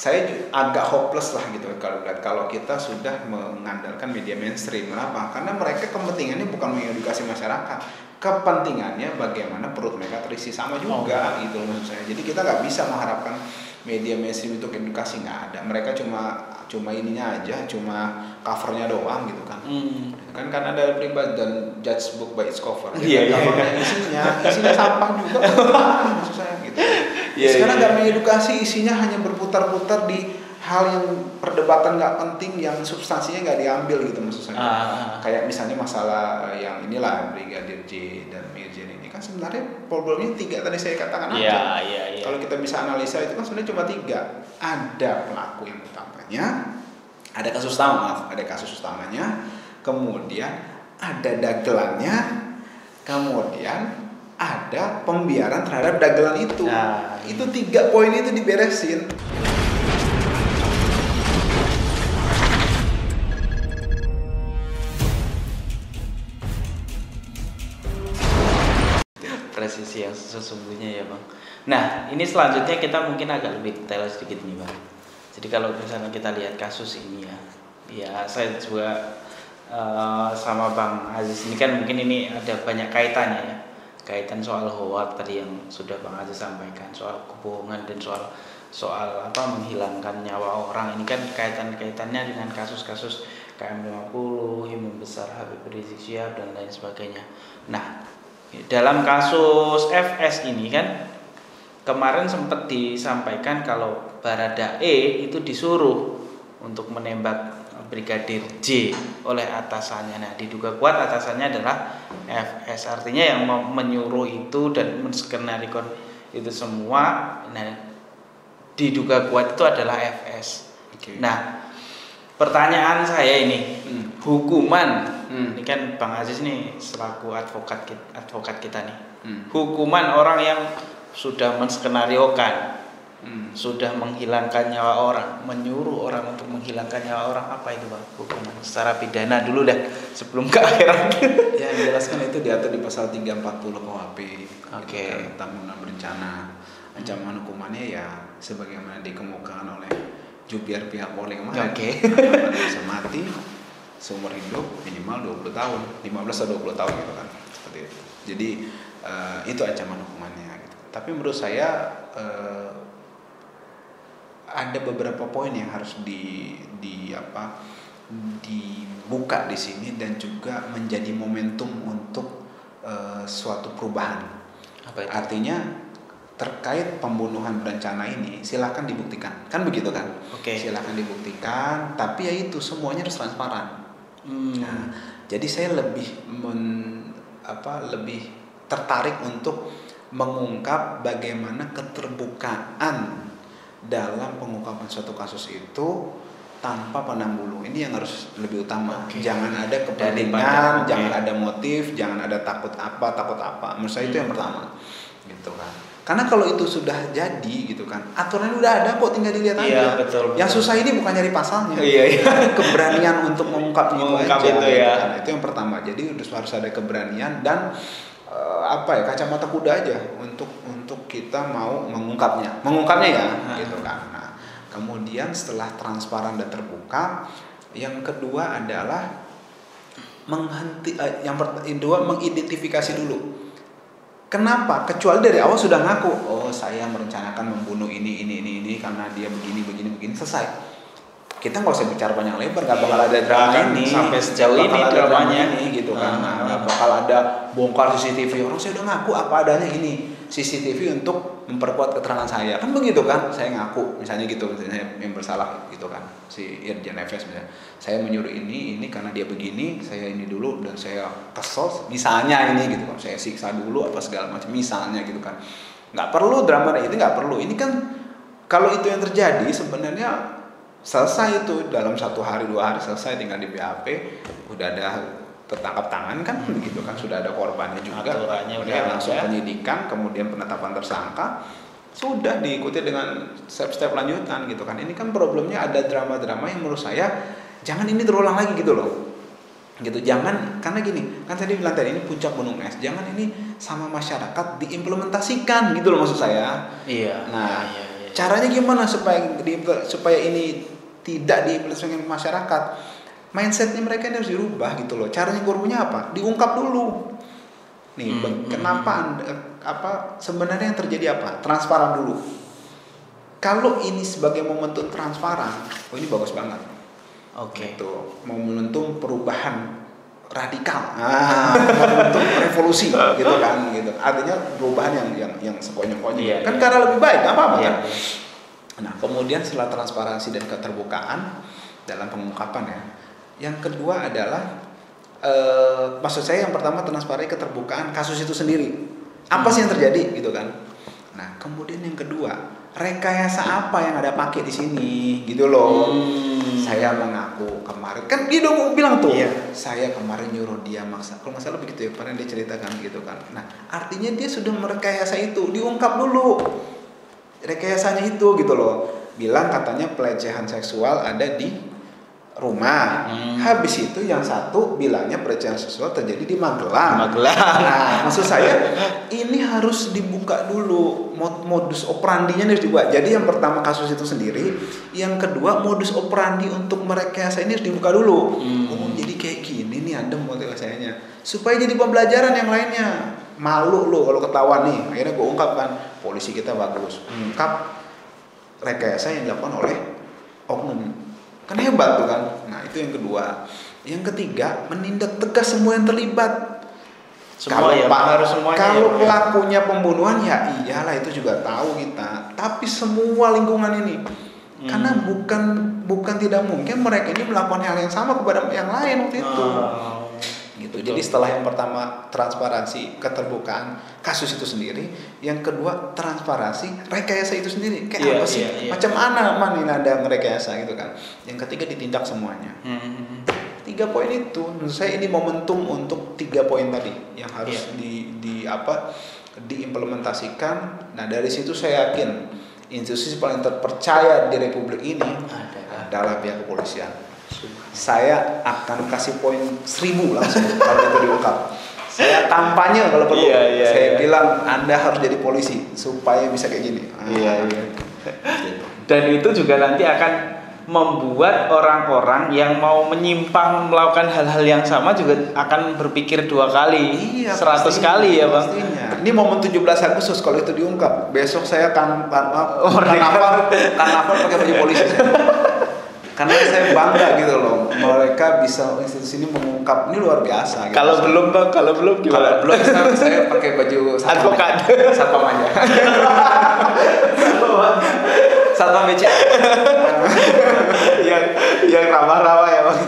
saya agak hopeless lah gitu kalau lihat kalau kita sudah mengandalkan media mainstream. Kenapa? Karena mereka kepentingannya bukan mengedukasi masyarakat, kepentingannya bagaimana perut mereka terisi sama juga oh. gitu maksud saya. Jadi kita nggak bisa mengharapkan media mainstream untuk edukasi nggak ada. Mereka cuma cuma ininya aja, cuma covernya doang gitu kan. Hmm. Kan kan ada pribadi dan judge book by its cover. Iya, iya, iya. Isinya, isinya sampah juga. maksud saya gitu yeah, sekarang iya, nggak yeah. mengedukasi isinya hanya berputar-putar di hal yang perdebatan nggak penting yang substansinya nggak diambil gitu maksud saya ah. kayak misalnya masalah yang inilah brigadir J dan Mirjen ini kan sebenarnya problemnya tiga tadi saya katakan aja yeah, yeah, yeah. kalau kita bisa analisa itu kan sebenarnya cuma tiga ada pelaku yang utamanya ada kasus utama maaf ada kasus utamanya kemudian ada dagelannya kemudian ada pembiaran terhadap dagelan itu. Nah, itu tiga poin itu diberesin. Presisi yang sesungguhnya ya bang. Nah ini selanjutnya kita mungkin agak lebih detail sedikit nih bang. Jadi kalau misalnya kita lihat kasus ini ya, ya saya juga uh, sama bang Aziz ini kan mungkin ini ada banyak kaitannya ya kaitan soal hoak tadi yang sudah Bang Aziz sampaikan soal kebohongan dan soal soal apa menghilangkan nyawa orang ini kan kaitan-kaitannya dengan kasus-kasus KM50, Imam Besar Habib Rizik Syihab dan lain sebagainya. Nah, dalam kasus FS ini kan kemarin sempat disampaikan kalau Barada E itu disuruh untuk menembak Brigadir J oleh atasannya. Nah, diduga kuat atasannya adalah FS. Artinya yang menyuruh itu dan menskenarikon itu semua, nah diduga kuat itu adalah FS. Okay. Nah, pertanyaan saya ini, hmm. hukuman hmm. ini kan Bang Aziz nih selaku advokat advokat kita nih, hmm. hukuman orang yang sudah menskenariokan hmm. sudah menghilangkan nyawa orang, menyuruh orang untuk menghilangkan nyawa orang apa itu bang? Hukuman secara pidana dulu dah sebelum ke akhirat. ya jelaskan itu diatur di pasal 340 KUHP. Oke. Okay. Gitu, tentang berencana. Ancaman hukumannya ya sebagaimana dikemukakan oleh jubir pihak polri kemarin. Oke. Okay. bisa mati seumur hidup minimal 20 tahun, 15 atau 20 tahun gitu kan. Seperti itu. Jadi uh, itu ancaman hukumannya gitu. Tapi menurut saya uh, ada beberapa poin yang harus di di apa dibuka di sini dan juga menjadi momentum untuk uh, suatu perubahan. Apa itu? Artinya terkait pembunuhan berencana ini silahkan dibuktikan kan begitu kan? Oke. Okay. Silahkan dibuktikan, tapi ya itu semuanya harus transparan. Hmm. Nah, jadi saya lebih men, apa lebih tertarik untuk mengungkap bagaimana keterbukaan dalam pengungkapan suatu kasus itu tanpa pandang bulu ini yang harus lebih utama okay. jangan ada kepentingan okay. jangan ada motif jangan ada takut apa takut apa menurut saya hmm. itu yang hmm. pertama gitu kan karena kalau itu sudah jadi gitu kan aturannya udah ada kok tinggal dilihat iya, aja betul, betul. yang susah ini bukan nyari pasalnya iya, iya. keberanian untuk mengungkap itu aja itu, gitu ya. kan. itu yang pertama jadi harus ada keberanian dan uh, apa ya kacamata kuda aja untuk untuk kita mau mengungkapnya. Mengungkapnya ya hmm. gitu kan. Nah kemudian setelah transparan dan terbuka yang kedua adalah menghenti uh, yang kedua mengidentifikasi dulu. Kenapa? Kecuali dari awal sudah ngaku oh saya merencanakan membunuh ini ini ini ini karena dia begini begini begini. Selesai kita nggak usah bicara panjang lebar nggak bakal ada drama ini sampai sejauh ini dramanya. ini gitu kan. Ah. nggak bakal ada bongkar CCTV orang saya udah ngaku apa adanya ini CCTV untuk memperkuat keterangan saya. Kan begitu kan? Saya ngaku misalnya gitu misalnya yang bersalah gitu kan. Si Irjen Efes misalnya. Saya menyuruh ini ini karena dia begini saya ini dulu dan saya kesel misalnya ini gitu kan. Saya siksa dulu apa segala macam misalnya gitu kan. Nggak perlu drama itu nggak perlu. Ini kan kalau itu yang terjadi sebenarnya selesai itu dalam satu hari dua hari selesai tinggal di BAP udah ada tertangkap tangan kan hmm. begitu kan sudah ada korbannya juga. Aturannya udah langsung ya. penyidikan kemudian penetapan tersangka. Sudah diikuti dengan step-step lanjutan gitu kan. Ini kan problemnya ada drama-drama yang menurut saya jangan ini terulang lagi gitu loh. Gitu jangan karena gini kan tadi bilang tadi ini puncak gunung es. Jangan ini sama masyarakat diimplementasikan gitu loh maksud saya. Iya nah iya Caranya gimana supaya di, supaya ini tidak diimplementasikan masyarakat? Mindsetnya mereka ini harus dirubah gitu loh. Caranya gurunya apa? Diungkap dulu. Nih, Hmm, hmm, kenapa anda, apa sebenarnya yang terjadi apa? Transparan dulu. Kalau ini sebagai momentum transparan, oh ini bagus banget. Oke. Itu momentum perubahan radikal, ah, revolusi gitu kan, gitu. Artinya perubahan yang yang yang sekonyong-konyong. Iya, kan iya. karena lebih baik, nggak apa-apa Iya. kan? Nah, kemudian setelah transparansi dan keterbukaan dalam pengungkapan ya, yang kedua adalah eh, maksud saya yang pertama transparansi keterbukaan kasus itu sendiri. Apa sih yang terjadi gitu kan? Nah, kemudian yang kedua, rekayasa apa yang ada pakai di sini gitu loh. Hmm. Saya mengaku kemarin kan dia dong bilang tuh, Iya. saya kemarin nyuruh dia maksa. Kalau nggak salah begitu ya, pernah dia ceritakan gitu kan. Nah, artinya dia sudah merekayasa itu, diungkap dulu rekayasanya itu gitu loh. Bilang katanya pelecehan seksual ada di rumah. Hmm. Habis itu yang satu bilangnya pelecehan seksual terjadi di Magelang. Magelang. Nah, maksud saya ini harus dibuka dulu mod- modus operandinya harus dibuka. Jadi yang pertama kasus itu sendiri, yang kedua modus operandi untuk merekayasa ini harus dibuka dulu. Hmm. Oh, jadi kayak gini nih Anda motivasinya. Supaya jadi pembelajaran yang lainnya. Malu lo kalau ketahuan nih. Akhirnya gue ungkap kan, polisi kita bagus. Ungkap rekayasa yang dilakukan oleh oknum. Kan hebat tuh kan. Nah, itu yang kedua. Yang ketiga, menindak tegas semua yang terlibat. Semua ya, Pak- harus semuanya kalau ya, pelakunya pembunuhan ya iyalah itu juga tahu kita. Tapi semua lingkungan ini Hmm. karena bukan bukan tidak mungkin mereka ini melakukan hal yang sama kepada yang lain waktu itu. Oh. Gitu. Betul. Jadi setelah yang pertama transparansi, keterbukaan kasus itu sendiri, yang kedua transparansi rekayasa itu sendiri. Kayak Iya, apa sih? iya, iya. Macam mana man ini ada ngerekayasa gitu kan. Yang ketiga ditindak semuanya. Hmm. Tiga poin itu menurut saya ini momentum untuk tiga poin tadi yang harus Iya. di di apa diimplementasikan. Nah, dari situ saya yakin institusi paling terpercaya di republik ini Ada. adalah pihak kepolisian saya akan kasih poin seribu langsung kalau itu diungkap. Saya kampanye kalau perlu. Iya, iya, saya iya. bilang Anda harus jadi polisi supaya bisa kayak gini. Iya, Ah, iya. Dan itu juga nanti akan membuat orang-orang yang mau menyimpang melakukan hal-hal yang sama juga akan berpikir dua kali, Iya, seratus pastinya, kali ya bang. Pastinya. Ini momen 17 Agustus kalau itu diungkap. Besok saya kan kan Oh, karnaval karnaval pakai baju polisi. saya. Karena saya bangga gitu loh. Mereka bisa institusi ini mengungkap ini luar biasa. Gitu. Kalau belum bang, kalau belum Kalau gimana? belum saya, pakai baju satpam Advokat. aja. satpam aja. satpam BC. yang yang ramah-ramah ya bang.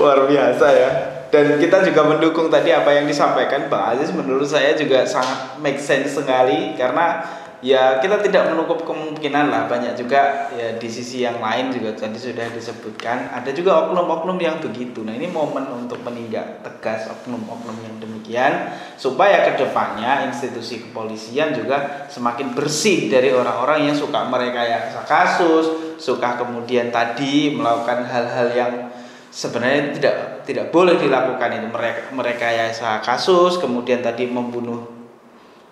Luar biasa ya. Dan kita juga mendukung tadi apa yang disampaikan Bang Aziz menurut saya juga sangat make sense sekali karena ya kita tidak menutup kemungkinan lah. Banyak juga ya di sisi yang lain juga tadi sudah disebutkan. Ada juga oknum-oknum yang begitu. Nah ini momen untuk menindak tegas oknum-oknum yang demikian supaya ke depannya institusi kepolisian juga semakin bersih dari orang-orang yang suka merekayasa kasus, suka kemudian tadi melakukan hal-hal yang sebenarnya tidak tidak boleh dilakukan. Itu mereka merekayasa kasus kemudian tadi membunuh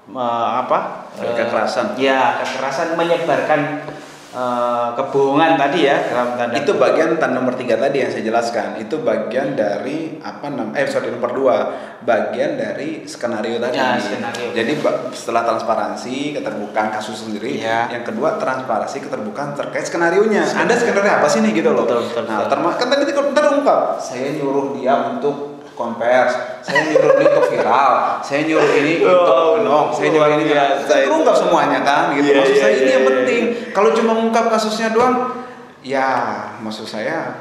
eh, apa kekerasan. ya kekerasan menyebarkan eh, kebohongan tadi ya dalam tanda itu bagian tanda nomor tiga tadi yang saya jelaskan. Itu bagian dari apa nam eh sorry nomor dua bagian dari skenario tadi. Ya, skenario. Jadi setelah transparansi keterbukaan kasus sendiri, Ya. yang kedua transparansi keterbukaan terkait skenario nya. Anda skenario apa sih nih gitu loh? Betul, betul, nah, betul. terma- kan tadi terungkap, saya nyuruh dia untuk konvers, saya nyuruh ini untuk viral, saya nyuruh ini Oh, untuk menong, saya nyuruh ini kan itu. terungkap semuanya kan gitu. Iya, Maksud iya, saya ini iya, yang iya. penting. Kalau cuma mengungkap kasusnya doang, ya maksud saya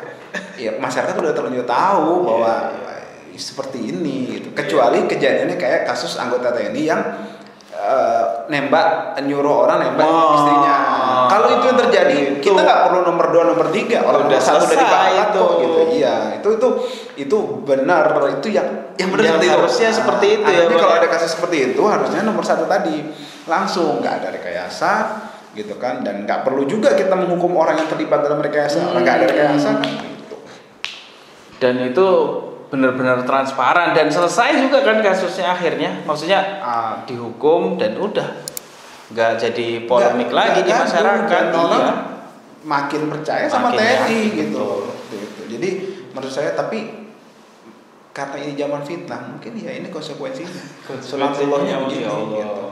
ya masyarakat udah terlanjur tahu bahwa Iya, seperti ini gitu. Kecuali kejadiannya kayak kasus anggota TNI yang eh, nembak nyuruh orang nembak Oh. istrinya. Kalau itu yang terjadi, nggak perlu nomor dua, nomor tiga. Orang Udah satu udah dibakar itu. gitu. Iya, itu itu itu benar. Itu yang yang benar Yang itu. harusnya seperti itu ya, artinya Bang, kalau ya. ada kasus seperti itu harusnya nomor satu tadi langsung nggak ada rekayasa gitu kan dan nggak perlu juga kita menghukum orang yang terlibat dalam rekayasa orang nggak ada rekayasa kan gitu. dan itu benar-benar transparan dan selesai juga kan kasusnya akhirnya maksudnya ah, dihukum dan udah nggak jadi polemik lagi di nggak masyarakat iya. Makin percaya sama Makin TNI yakin, gitu. betul. gitu jadi menurut saya tapi karena ini zaman fitnah mungkin ya ini konsekuensinya Sunatullahnya Ya begini Allah. gitu.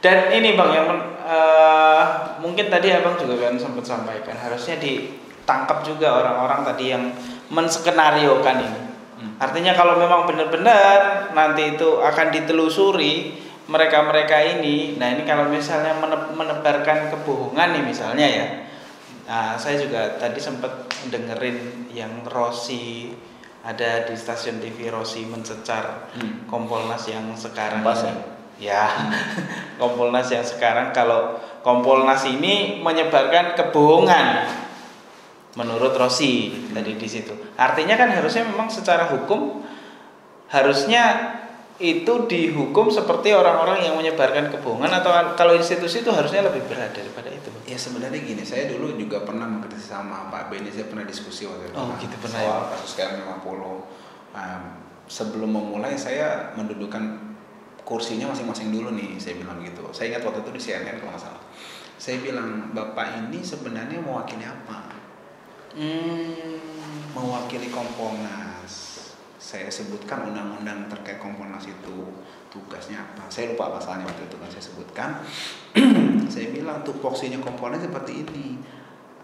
Dan ini bang yang men- eh, mungkin tadi abang juga kan sempat sampaikan harusnya ditangkap juga orang-orang tadi yang menskenariokan ini. Hmm. Artinya kalau memang benar-benar nanti itu akan ditelusuri mereka-mereka ini. Nah ini kalau misalnya mene- menebarkan kebohongan nih misalnya ya. Nah saya juga tadi sempat dengerin yang Rossi ada di stasiun TV Rossi mencecar Hmm. Kompolnas yang sekarang Kompas ini. ya Kompolnas yang sekarang kalau Kompolnas ini menyebarkan kebohongan menurut Rossi tadi di situ artinya kan harusnya memang secara hukum harusnya itu dihukum seperti orang-orang yang menyebarkan kebohongan atau kalau institusi itu harusnya lebih berat daripada itu? Ya sebenarnya gini, saya dulu juga pernah mengkritisi sama Pak Beni, saya pernah diskusi waktu itu Oh, kan, gitu, pernah soal ya? kasus KM50. Nah, sebelum memulai saya mendudukan kursinya masing-masing dulu nih, saya bilang gitu. Saya ingat waktu itu di CNN kalau nggak salah. Saya bilang Bapak ini sebenarnya mewakili apa? Hmm. Mewakili Kompolnas. Saya sebutkan undang-undang terkait Kompolnas itu tugasnya apa? Saya lupa pasalnya waktu itu kan saya sebutkan. saya bilang tupoksinya Kompolnas seperti ini.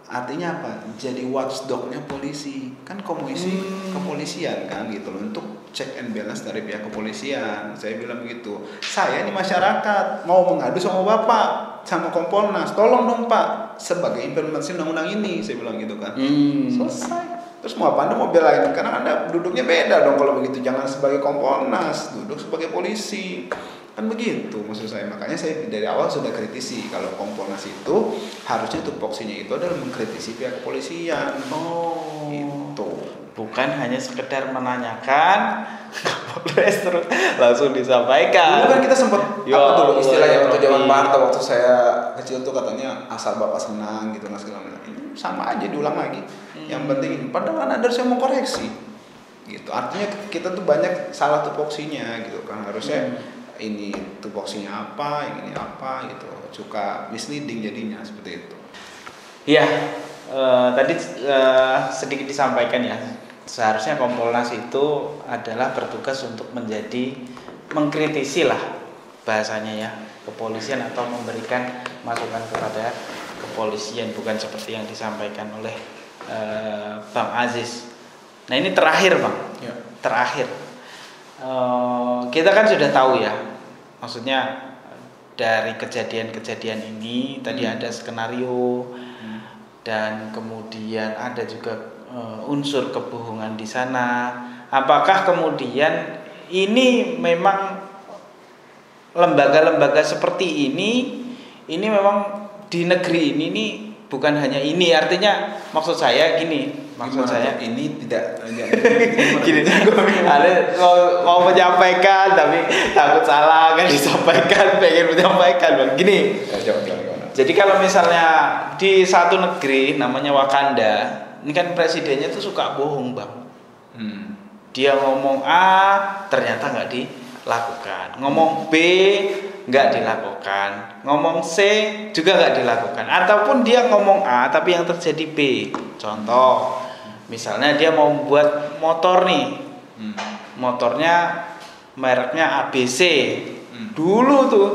Artinya apa? Jadi watchdognya polisi. Kan komisi Hmm. kepolisian kan gitu loh untuk check and balance dari pihak kepolisian. Saya bilang begitu. Saya ini masyarakat mau mengadu sama Bapak sama Kompolnas. Tolong dong Pak sebagai implementasi undang-undang ini. Saya bilang gitu kan. Hmm. Selesai. Terus mau apa Anda mau belain? Karena Anda duduknya beda dong kalau begitu. Jangan sebagai Kompolnas, duduk sebagai polisi. Kan begitu maksud saya. Makanya saya dari awal sudah kritisi kalau Kompolnas itu harusnya tupoksinya itu adalah mengkritisi pihak kepolisian. Oh. Itu. bukan hanya sekedar menanyakan Kapolres terus langsung disampaikan. Dulu kan kita sempat Ya apa dulu istilahnya ya waktu zaman. Pak Harto waktu saya kecil tuh katanya asal bapak senang gitu nah segala macam. Ini sama aja diulang lagi. Yang penting padahal kan ada saya mau koreksi. Gitu. Artinya kita tuh banyak salah tupoksinya gitu kan. Harusnya Hmm. ini tupoksinya apa, yang ini apa gitu. Suka misleading jadinya seperti itu. Iya, eh, tadi eh, sedikit disampaikan ya. Seharusnya Kompolnas itu adalah bertugas untuk menjadi mengkritisi lah bahasanya ya kepolisian atau memberikan masukan kepada kepolisian bukan seperti yang disampaikan oleh eh, Bang Aziz. Nah ini terakhir Bang, Ya. terakhir Eh, kita kan sudah tahu ya, maksudnya dari kejadian-kejadian ini tadi Hmm. ada skenario dan kemudian ada juga eh, unsur kebohongan di sana. Apakah kemudian ini memang lembaga-lembaga seperti ini ini memang di negeri ini nih bukan hanya ini artinya maksud saya gini maksud Gimana saya ini tidak gini ada mau, mau menyampaikan tapi takut salah kan disampaikan pengen menyampaikan bang. Gini jadi kalau misalnya di satu negeri namanya Wakanda ini kan presidennya tuh suka bohong bang. Hmm. dia ngomong A ternyata nggak dilakukan. Ngomong B nggak dilakukan. Ngomong C juga nggak dilakukan. Ataupun dia ngomong A tapi yang terjadi B. Contoh misalnya dia mau buat motor nih. Hmm. motornya mereknya ABC Hmm. dulu tuh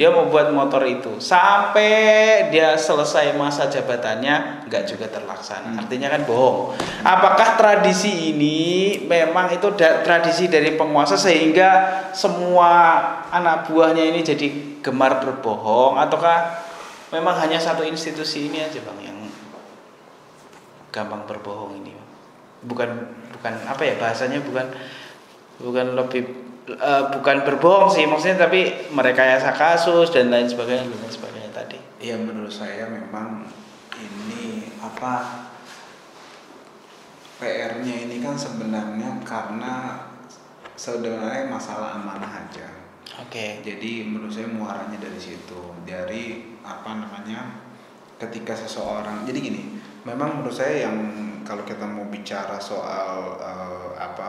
dia mau buat motor itu. Sampai dia selesai masa jabatannya nggak juga terlaksana. Hmm. artinya kan bohong. Apakah tradisi ini memang itu da- tradisi dari penguasa sehingga semua anak buahnya ini jadi gemar berbohong? Ataukah memang hanya satu institusi ini aja bang yang gampang berbohong ini bukan bukan apa ya bahasanya bukan bukan lebih eh, bukan berbohong sih maksudnya tapi merekayasa kasus dan lain sebagainya dan lain sebagainya tadi Ya menurut saya memang ini apa PR-nya ini kan sebenarnya karena sebenarnya masalah amanah aja. oke Jadi menurut saya muaranya dari situ. Dari apa namanya? Ketika seseorang jadi gini, memang menurut saya yang kalau kita mau bicara soal eh, apa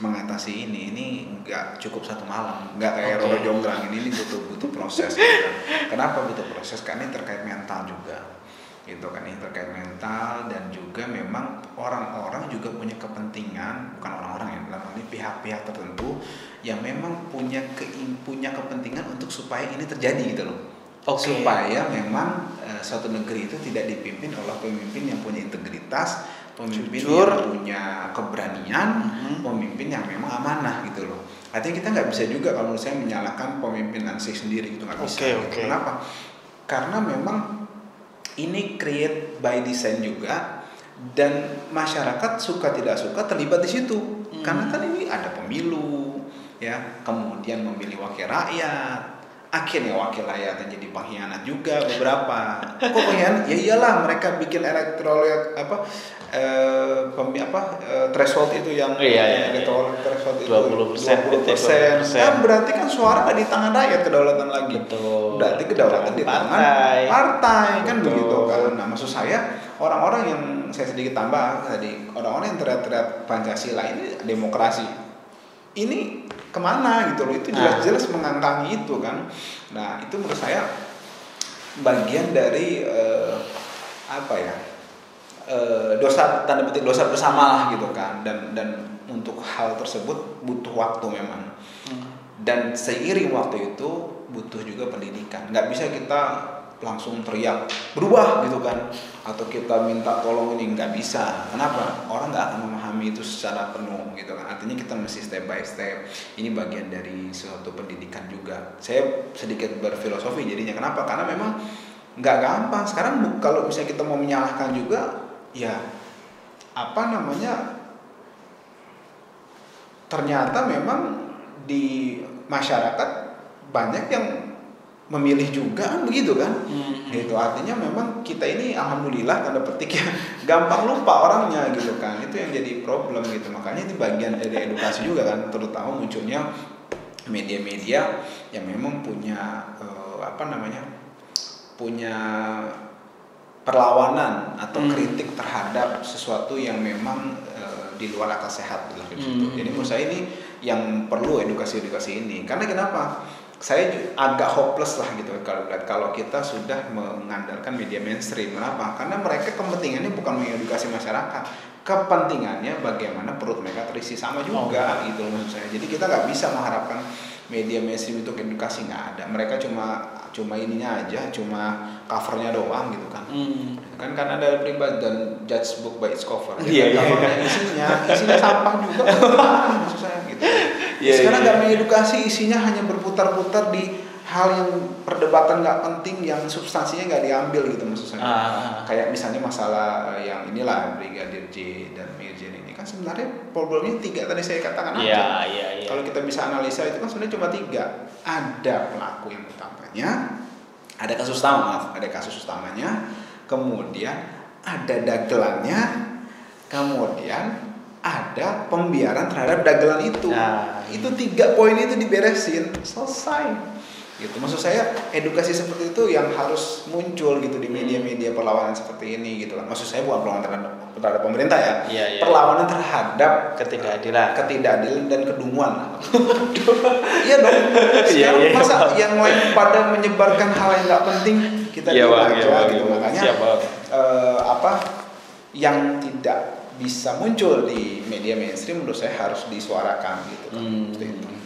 mengatasi ini ini nggak cukup satu malam nggak kayak Oke. Roro Jonggrang ini ini butuh butuh proses gitu kan. kenapa butuh proses karena ini terkait mental juga gitu kan ini terkait mental dan juga memang orang-orang juga punya kepentingan bukan orang-orang yang dalam ini pihak-pihak tertentu yang memang punya kein, punya kepentingan untuk supaya ini terjadi gitu loh Oke. supaya memang eh, suatu negeri itu tidak dipimpin oleh pemimpin yang punya integritas pemimpin Jujur. yang punya keberanian Mhm. pemimpin yang memang amanah gitu loh artinya kita nggak bisa juga kalau menurut saya menyalahkan pemimpin Ansih sendiri gitu nggak bisa Oke, gitu. oke. kenapa karena memang ini create by design juga dan masyarakat suka tidak suka terlibat di situ Hmm. karena kan ini ada pemilu ya kemudian memilih wakil rakyat akhirnya wakil rakyatnya jadi pengkhianat juga beberapa kok pengkhianat ya iyalah mereka bikin elektoral apa eh, pemi, apa eh, threshold itu yang Iya, iya, iya. electoral threshold itu 20%, 20%. 20%. kan berarti kan suara nggak di tangan rakyat kedaulatan lagi Betul. berarti kedaulatan di tangan Partai. partai kan Betul. begitu kan nah maksud saya orang-orang yang saya sedikit tambah tadi orang-orang yang teriak-teriak pancasila ini demokrasi ini ke mana gitu loh. Itu jelas-jelas mengangkangi itu kan. Nah itu menurut saya bagian dari eh, apa ya eh, dosa tanda petik dosa bersama lah gitu kan. Dan dan untuk hal tersebut butuh waktu memang. Hmm. dan seiring waktu itu butuh juga pendidikan. Nggak bisa kita langsung teriak berubah gitu kan. Atau kita minta tolong ini nggak bisa. Kenapa? Orang nggak akan memahami itu secara penuh gitu kan. Artinya kita mesti step by step. Ini bagian dari suatu pendidikan juga. Saya sedikit berfilosofi jadinya. Kenapa? Karena memang nggak gampang. Sekarang kalau misalnya kita mau menyalahkan juga ya apa namanya ternyata memang di masyarakat banyak yang memilih juga kan begitu kan Hmm. itu artinya memang kita ini alhamdulillah tanda petik ya gampang lupa orangnya gitu kan itu yang jadi problem gitu makanya ini bagian dari edukasi juga kan terutama munculnya media-media yang memang punya eh, apa namanya punya perlawanan atau Hmm. kritik terhadap sesuatu yang memang eh, di luar akal sehat gitu. Hmm. Jadi menurut saya ini yang perlu edukasi-edukasi ini. Karena kenapa? Saya agak hopeless lah gitu kalau kalau kita sudah mengandalkan media mainstream. Kenapa? Karena mereka kepentingannya bukan mengedukasi masyarakat, kepentingannya bagaimana perut mereka terisi sama juga gitu loh maksud saya. Jadi kita nggak bisa mengharapkan media mainstream untuk edukasi nggak ada. Mereka cuma cuma ininya aja, cuma covernya doang gitu kan Hmm. kan kan ada pribadi dan judge book by its cover Iya, Ya, iya. covernya isinya isinya sampah juga maksud saya gitu Iya, sekarang nggak mengedukasi isinya hanya berputar-putar di hal yang perdebatan nggak penting yang substansinya nggak diambil gitu maksud saya Ah. kayak misalnya masalah eh, yang inilah brigadir J dan Irjen ini kan sebenarnya problemnya tiga tadi saya katakan aja Iya, iya, iya. kalau kita bisa analisa itu kan sebenarnya cuma tiga. Ada pelaku yang utamanya, ada kasus utama, ada kasus utamanya, kemudian ada dagelannya, kemudian ada pembiaran terhadap dagelan itu. Nah. Itu tiga poin itu diberesin, selesai. Gitu. Maksud saya edukasi seperti itu yang harus muncul gitu di media-media perlawanan seperti ini gitu kan. Maksud saya bukan perlawanan terhadap, terhadap pemerintah ya. Iya, iya. Perlawanan terhadap Ketidakadilan. ketidakadilan dan kedunguan. Iya dong. Iya, Sekarang iya, masa Bang. yang lain pada menyebarkan hal yang nggak penting kita Iya, Bang, iya, Bang, gitu. iya. Makanya Siap, eh, apa yang tidak bisa muncul di media mainstream menurut saya harus disuarakan gitu. kan. Hmm. Seperti itu.